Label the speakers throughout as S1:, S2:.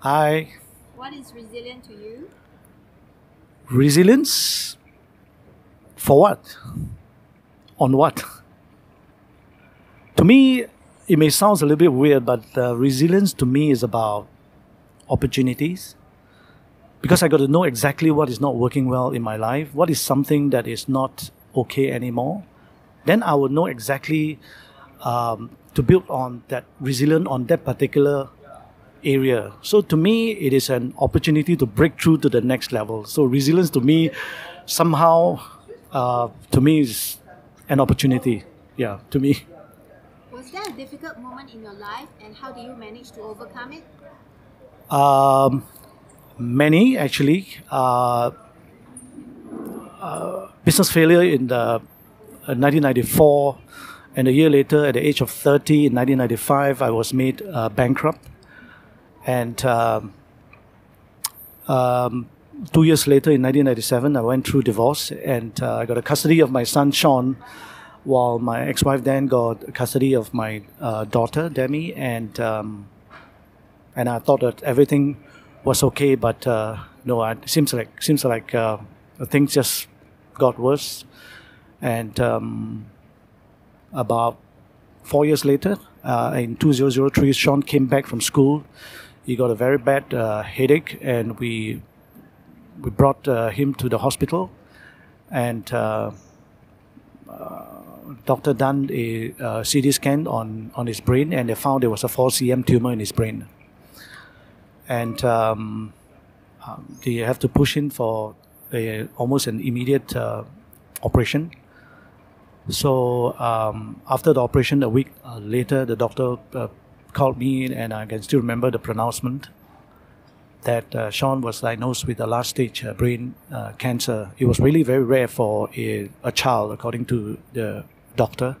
S1: Hi, What is resilient to you?
S2: Resilience? For what? On what? To me, it may sound a little bit weird, but uh, resilience to me is about opportunities. Because I got to know exactly what is not working well in my life, what is something that is not okay anymore. Then I will know exactly um, to build on that resilient on that particular area. So to me, it is an opportunity to break through to the next level. So resilience to me, somehow, uh, to me is an opportunity. Yeah, to me.
S1: Was there a difficult moment in your life and how did you manage to overcome it?
S2: Um, many actually. Uh, uh, business failure in the 1994, uh, and a year later, at the age of 30, in 1995, I was made uh, bankrupt. And um, um, two years later, in 1997, I went through divorce and uh, I got a custody of my son, Sean, while my ex wife then got custody of my uh, daughter, Demi. And, um, and I thought that everything was okay, but uh, no, it seems like, seems like uh, things just got worse. And um, about four years later, uh, in 2003, Sean came back from school. He got a very bad uh, headache, and we we brought uh, him to the hospital. And uh, uh, doctor done a uh, CT scan on, on his brain, and they found there was a 4 cm tumor in his brain. And um, um, they have to push in for a, almost an immediate operation so um, after the operation, a week uh, later, the doctor uh, called me, and I can still remember the pronouncement that uh, Sean was diagnosed with a last stage uh, brain uh, cancer. It was really very rare for a, a child, according to the doctor.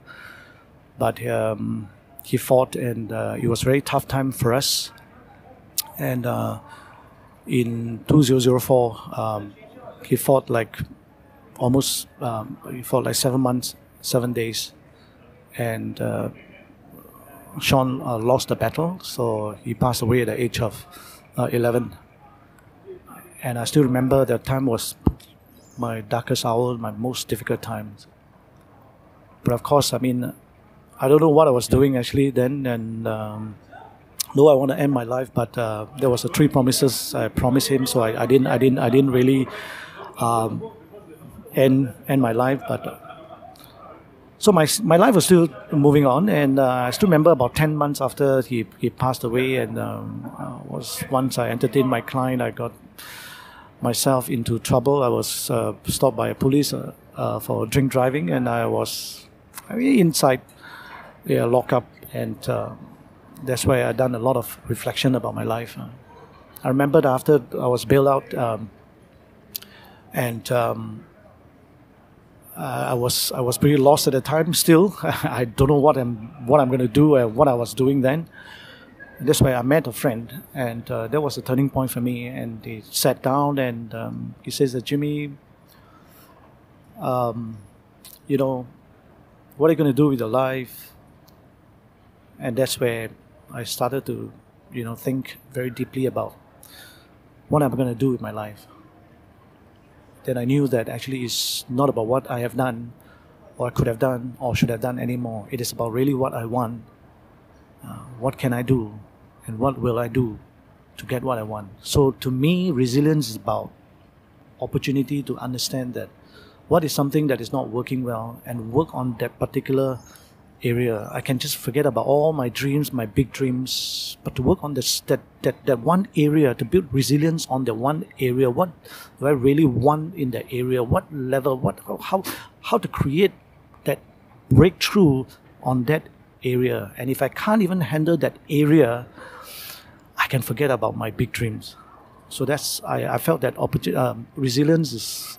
S2: But um, he fought, and uh, it was a very tough time for us. And in 2004, um, he fought like almost um, he fought like seven months seven days, and uh, Sean uh, lost the battle, so he passed away at the age of uh, 11. And I still remember that time was my darkest hour, my most difficult times. But of course, I mean, I don't know what I was doing actually then, and um, no, I want to end my life, but uh, there was a three promises I promised him, so I, I didn't, I didn't, I didn't really um, end end my life, but so my my life was still moving on, and uh, I still remember about ten months after he, he passed away, and um, uh, was once I entertained my client, I got myself into trouble. I was uh, stopped by a police uh, uh, for drink driving, and I was I mean, inside yeah, lockup, and uh, that's where I done a lot of reflection about my life. I remembered after I was bailed out, um, and um, uh, I was I was pretty lost at the time. Still, I don't know what I'm what I'm going to do and what I was doing then. That's why I met a friend, and uh, that was a turning point for me. And he sat down and um, he says that Jimmy, um, you know, what are you going to do with your life? And that's where I started to, you know, think very deeply about what I'm going to do with my life then I knew that actually it's not about what I have done or I could have done or should have done anymore. It is about really what I want. Uh, what can I do? And what will I do to get what I want? So to me, resilience is about opportunity to understand that what is something that is not working well and work on that particular area. I can just forget about all my dreams, my big dreams, but to work on this that that, that one area, to build resilience on the one area. What do I really want in that area? What level? What how how to create that breakthrough on that area? And if I can't even handle that area, I can forget about my big dreams. So that's I, I felt that opportunity, um, resilience is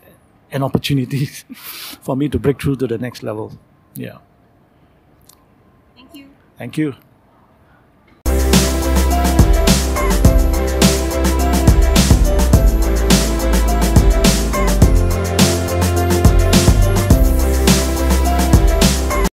S2: an opportunity for me to break through to the next level. Yeah. Thank you.